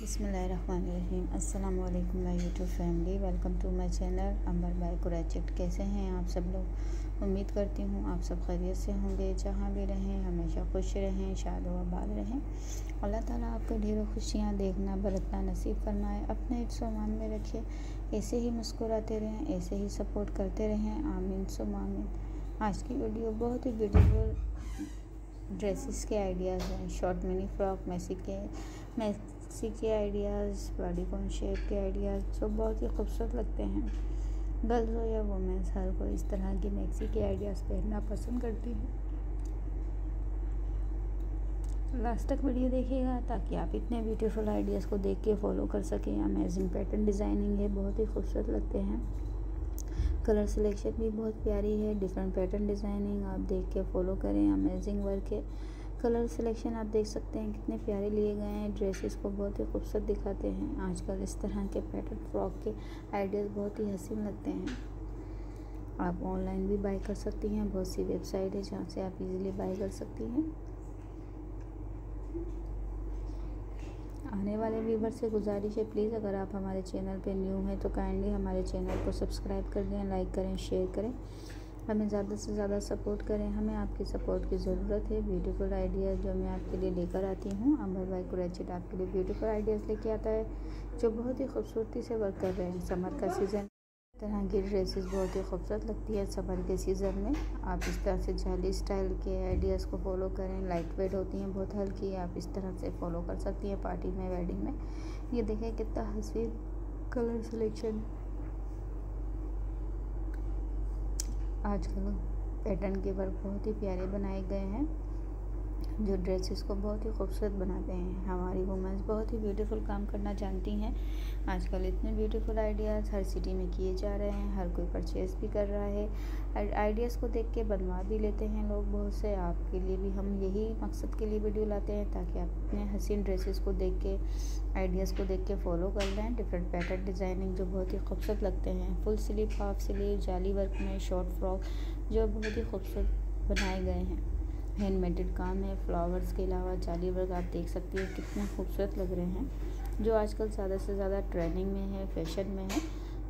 बिसमीम अल्लाम my YouTube family. Welcome to my channel. Amber by कुरैचिट कैसे हैं आप सब लोग? उम्मीद करती हूँ आप सब खैरियत से होंगे, जहाँ भी रहें, हमेशा खुश रहें शाद आबाद रहें। अल्लाह ताला आपको ढेरों खुशियाँ, देखना, बरतना नसीब फरमाए, अपने मान में रखिए ऐसे ही मुस्कुराते रहें, ऐसे ही सपोर्ट करते रहें। आमीन सो आमीन आज की वीडियो बहुत ही ब्यूटीफुल ड्रेसेस के आइडियाज़ हैं। शॉर्ट मिनी फ्रॉक, मैसी के मैसी के आइडियाज़, बॉडी कॉन शेप के आइडियाज़, जो बहुत ही खूबसूरत लगते हैं। गर्ल्स हो या वुमेंस हर कोई इस तरह की मैक्सी के आइडियाज़ पहनना पसंद करती है। लास्ट तक वीडियो देखिएगा, ताकि आप इतने ब्यूटीफुल आइडियाज़ को देख के फॉलो कर सकें। अमेजिंग पैटर्न डिज़ाइनिंग है, बहुत ही खूबसूरत लगते हैं। कलर सिलेक्शन भी बहुत प्यारी है डिफरेंट पैटर्न डिज़ाइनिंग आप देख के फॉलो करें। अमेजिंग वर्क है। कलर सिलेक्शन आप देख सकते हैं, कितने प्यारे लिए गए हैं, ड्रेसेस को बहुत ही खूबसूरत दिखाते हैं। आजकल इस तरह के पैटर्न, फ्रॉक के आइडियाज़ बहुत ही हसीन लगते हैं। आप ऑनलाइन भी बाई कर सकती हैं, बहुत सी वेबसाइट है जहाँ से आप इजीली बाई कर सकती हैं। आने वाले व्यूवर से गुजारिश है, प्लीज़ अगर आप हमारे चैनल पे न्यू हैं तो काइंडली हमारे चैनल को सब्सक्राइब कर दें, लाइक करें, शेयर करें। हमें ज़्यादा से ज़्यादा सपोर्ट करें। हमें आपकी सपोर्ट की ज़रूरत है। ब्यूटीफुल आइडियाज़ जो मैं आपके लिए लेकर आती हूँ, अमर भाई कुरैचिट आपके लिए ब्यूटीफुल आइडियाज़ लेके आता है, जो बहुत ही खूबसूरती से वर्क कर रहे हैं। समर का सीज़न, तरह की ड्रेसेस बहुत ही खूबसूरत लगती है समर के सीज़न में। आप इस तरह से जाली स्टाइल के आइडियाज़ को फॉलो करें। लाइट वेट होती हैं बहुत हल्की, आप इस तरह से फॉलो कर सकती हैं पार्टी में, वेडिंग में। ये देखें कितना हसीन कलर सिलेक्शन। आजकल पैटर्न के वर्क बहुत ही प्यारे बनाए गए हैं। जो ड्रेसेस को बहुत ही खूबसूरत बनाते हैं हमारी वुमेंस बहुत ही ब्यूटीफुल काम करना जानती हैं। आजकल इतने ब्यूटीफुल आइडियाज़ हर सिटी में किए जा रहे हैं, हर कोई परचेज़ भी कर रहा है। आइडियाज़ को देख के बनवा भी लेते हैं लोग बहुत से। आपके लिए भी हम यही मकसद के लिए वीडियो लाते हैं ताकि आप अपने हसीन ड्रेसेस को देख के आइडियाज़ को देख के फॉलो कर लें। डिफरेंट पैटर्न डिज़ाइनिंग जो बहुत ही खूबसूरत लगते हैं। फुल स्लीव हाफ़ स्लीव जाली वर्क में शॉर्ट फ्रॉक जो बहुत ही खूबसूरत बनाए गए हैं। हैंडमेडेड काम है फ्लावर्स के अलावा जाली वर्क आप देख सकती हैं, कितने खूबसूरत लग रहे हैं, जो आजकल ज़्यादा से ज़्यादा ट्रेंडिंग में है फ़ैशन में है,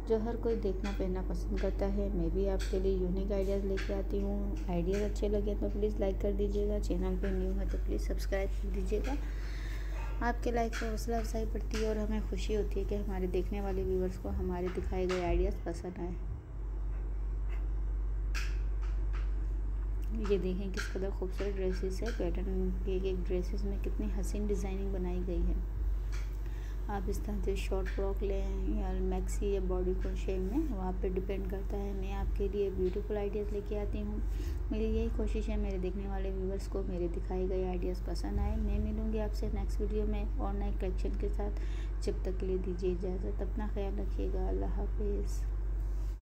जो हर कोई देखना पहनना पसंद करता है। मैं भी आपके लिए यूनिक आइडियाज़ लेके आती हूँ। आइडियाज़ अच्छे लगे तो प्लीज़ लाइक कर दीजिएगा। चैनल पे न्यू है तो प्लीज़ सब्सक्राइब कर दीजिएगा। आपके लाइक से हौसला अफजाई पड़ती है और हमें खुशी होती है कि हमारे देखने वाले व्यूवर्स को हमारे दिखाए गए आइडियाज़ पसंद आए। ये देखें किस कदर खूबसूरत ड्रेसेस है। पैटर्न के एक ड्रेसेस में कितनी हसीन डिज़ाइनिंग बनाई गई है। आप इस तरह से शॉर्ट फ्रॉक लें या मैक्सी या बॉडी को शेप में, वहाँ पे डिपेंड करता है। मैं आपके लिए ब्यूटीफुल आइडियाज़ लेके आती हूँ। मेरी यही कोशिश है, मेरे देखने वाले व्यूवर्स को मेरे दिखाए गए आइडियाज़ पसंद आए। मैं मिलूँगी आपसे नेक्स्ट वीडियो में और नए कलेक्शन के साथ। जब तक लिए दीजिए इजाज़त, अपना ख्याल रखिएगा। अल्लाह हाफिज़।